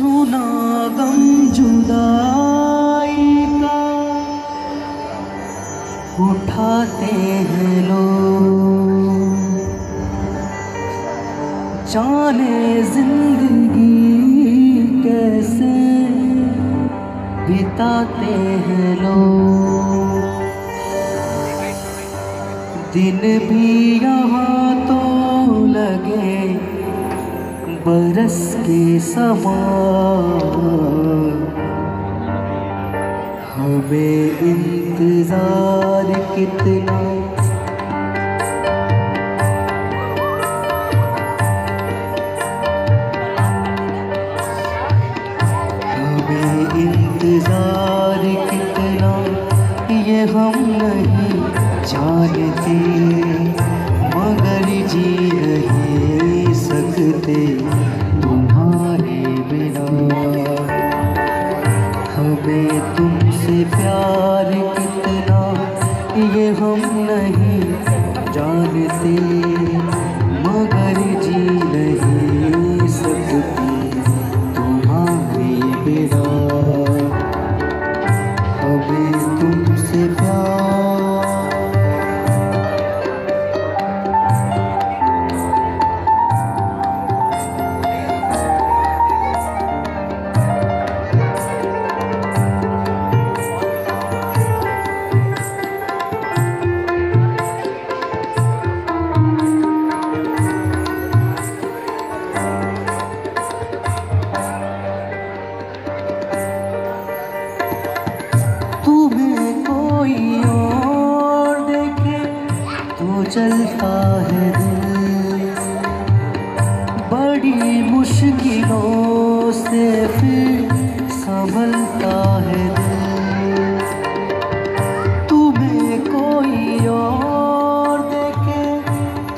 सुना गम जुदाई का। उठाते हैं लोग। जाने ज़िंदगी कैसे बिताते हैं लोग। दिन भी यहाँ तो लगे बरस के समान हमें इंतज़ार कितना। हमें इंतज़ार कितना। ये हम नहीं जानते, मगर जी नहीं सकते तुम्हारे बिना। हमें तुमसे प्यार कितना ये हम नहीं तुम्हें कोई और देखे तो चलता है दिल। बड़ी मुश्किलों से फिर संभलता है दिल। तुम्हें कोई और देखे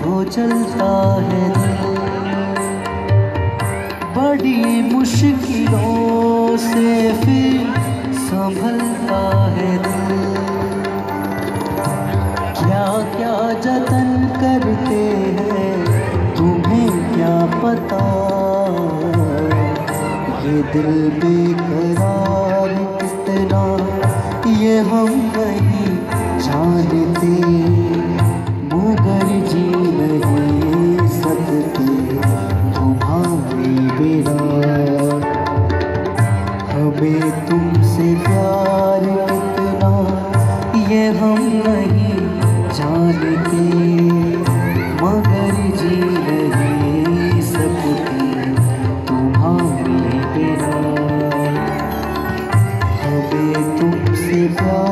तो चलता है दिल। बड़ी मुश्किलों से फिर संभलता है दिल। क्या क्या जतन करते हैं? तुम्हें क्या पता? ये दिल बेकरार कितना? ये हम नहीं जानते। मगर जी नहीं सकते। तुम्हारी बेरा हमें नहीं मगर जी नहीं सकती तुम्हारी हमें तुमसे प्यार